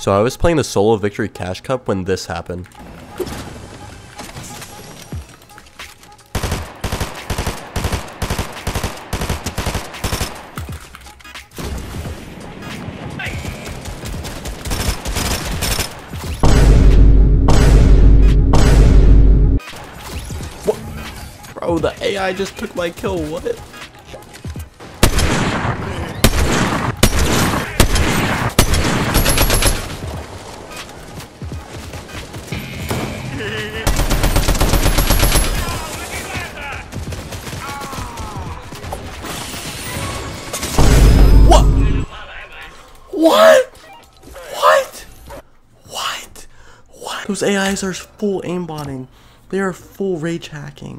So I was playing the Solo Victory Cash Cup when this happened. What? Bro, the AI just took my kill, what? What? What? What? What? What? Those AIs are full aimbotting. They are full rage hacking.